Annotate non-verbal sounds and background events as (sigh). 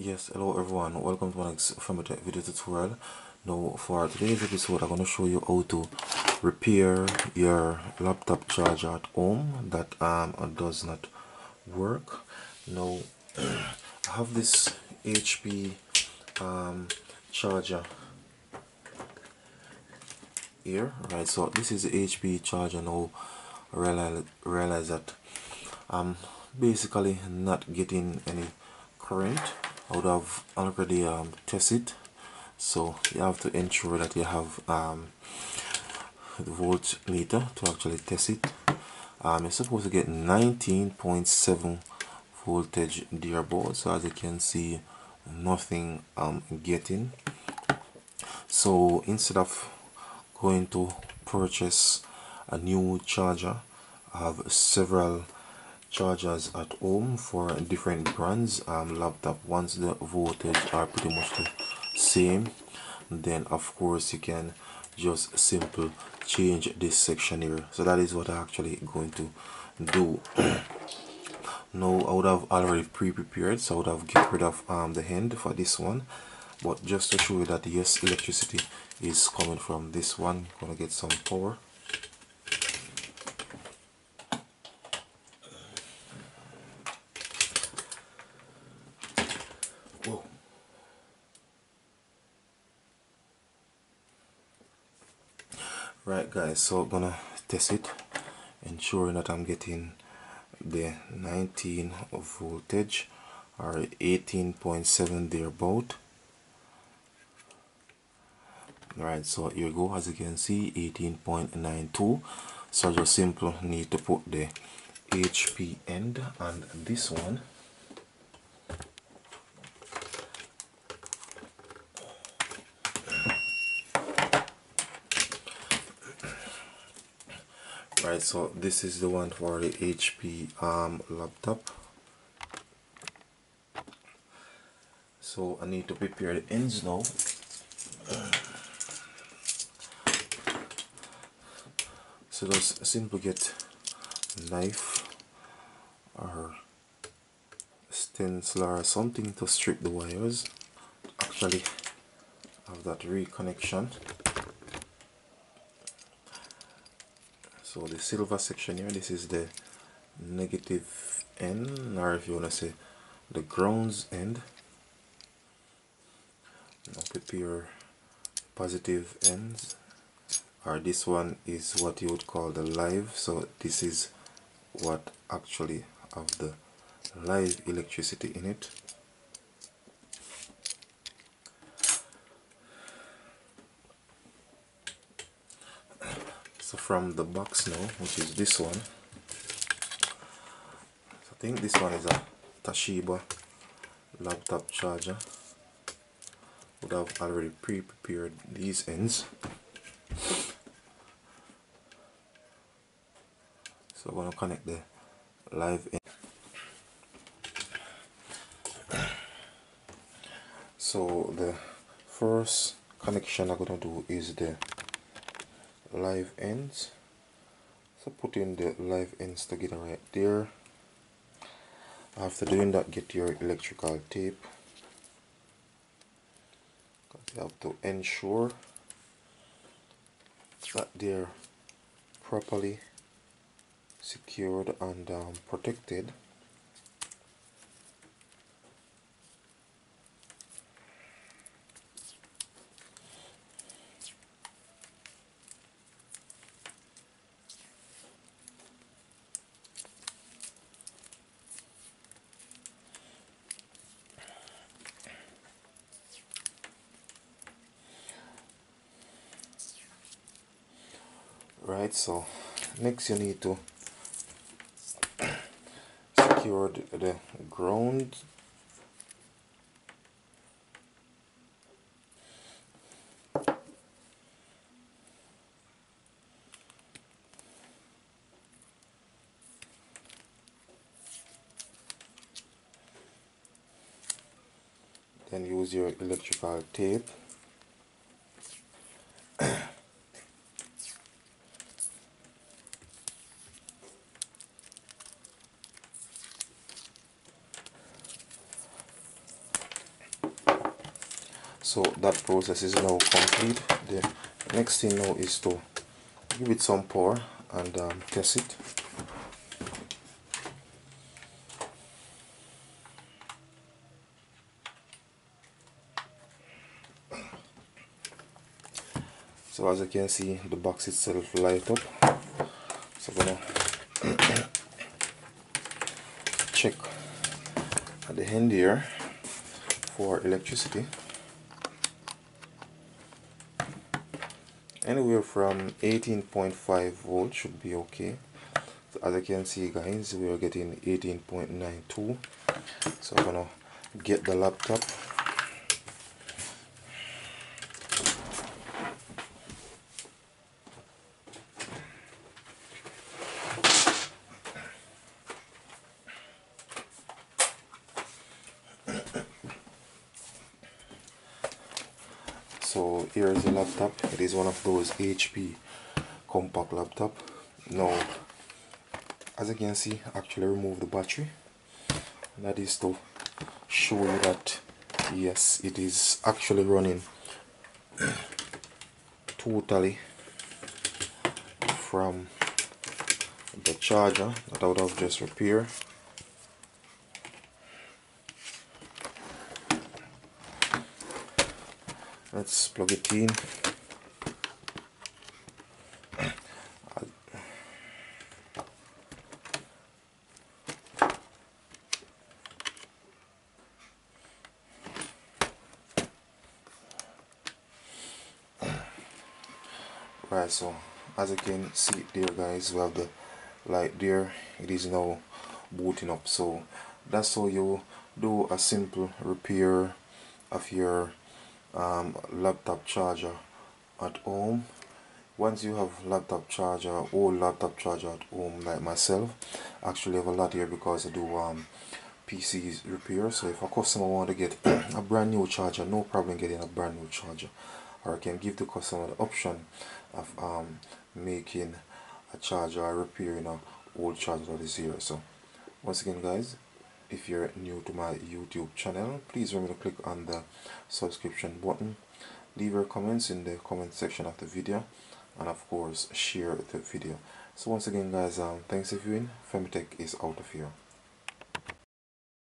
yes hello everyone. Welcome to my next video tutorial. Now for today's episode I'm going to show you how to repair your laptop charger at home that um, does not work. Now (clears throat) I have this HP um, charger here right? So this is the HP charger now. Realize, realize that I'm basically not getting any current I would have already um, tested. So you have to ensure that you have um, the voltmeter to actually test it. Um, you're supposed to get 19.7 voltage thereabout so as you can see nothing I'm getting. So instead of going to purchase a new charger I have several chargers at home for different brands. Um, laptop once the voltage are pretty much the same. Then of course you can just simple change this section here. So that is what I'm actually going to do. (coughs) Now I would have already pre-prepared so I would have get rid of um, the hand for this one. But just to show you that yes electricity is coming from this one. Gonna get some power right guys so I'm gonna test it ensuring that I'm getting the 19 voltage or 18.7 thereabout right so here you go. As you can see 18.92 so just simple need to put the HP end and this one right so this is the one for the HP um, laptop. So I need to prepare the ends now. So just simply get knife or stencil or something to strip the wires. Actually have that reconnection so the silver section here this is the negative end. Or if you want to say the grounds end now prepare positive ends. Or this one is what you would call the live. So this is what actually have the live electricity in it so from the box now which is this one. I think this one is a Toshiba laptop charger. Would have already pre-prepared these ends. So I'm to connect the live end. So the first connection I'm going to do is the live ends. So put in the live ends together right there. After doing that get your electrical tape. You have to ensure. That they're properly secured and um, protected right so next you need to (coughs) secure the, the ground. Then use your electrical tape so that process is now complete. The next thing now is to give it some power and um, test it. So as you can see the box itself light up. So I'm gonna (coughs) check at the end here for electricity anywhere from 18.5 volts should be okay. So as you can see guys we are getting 18.92 so I'm gonna get the laptop so here is the laptop. It is one of those HP Compaq laptop. Now as you can see actually remove the battery. That is to show you that yes it is actually running (coughs) totally from the charger that I would have just repaired let's plug it in. Right so as you can see there guys we have the light there. It is now booting up. So that's how you do a simple repair of your um, laptop charger at home. Once you have laptop charger or laptop charger at home like myself actually have a lot here because I do um, PCs repair. So if a customer want to get (clears throat) a brand new charger no problem getting a brand new charger. Or I can give the customer the option of um, making a charger repairing a old charger that is here so once again guys if you're new to my YouTube channel please remember to click on the subscription button leave your comments in the comment section of the video and of course share the video. So once again guys um, thanks for viewing. Femitech is out of here